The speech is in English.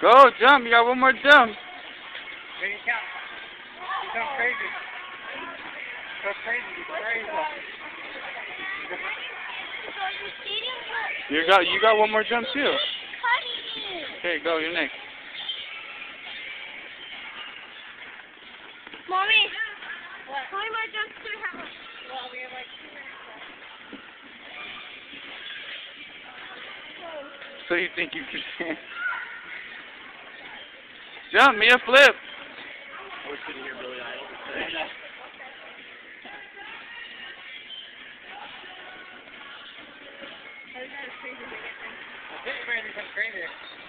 Go, jump. You got one more jump. Can you count? You go crazy. Go crazy. Crazy. You got you got one more jump too. Cutting. Okay, go. You're next. Mommy. What? How many more jumps do we So you think you can? jump, me a flip. We're sitting here, Billy Idol. left. I think we're going to be crazy. Crazy.